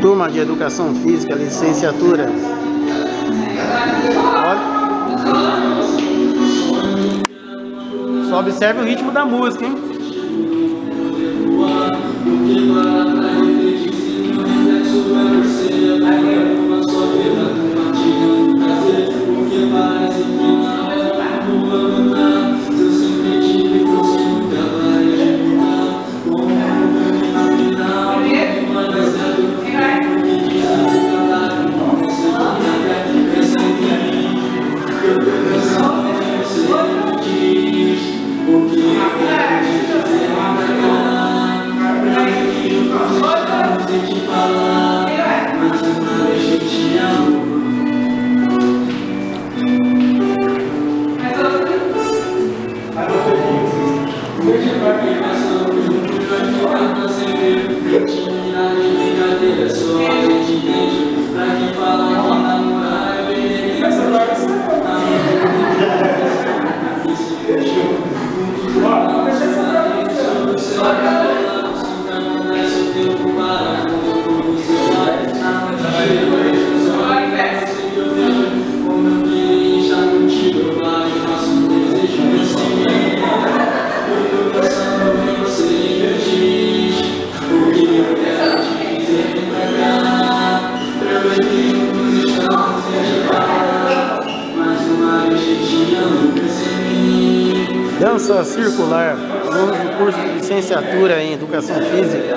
Turma de Educação Física, licenciatura. Olha. Só observe o ritmo da música, hein? Richard Dança circular, alunos do curso de licenciatura em Educação Física.